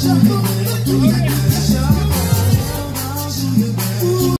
Yeah.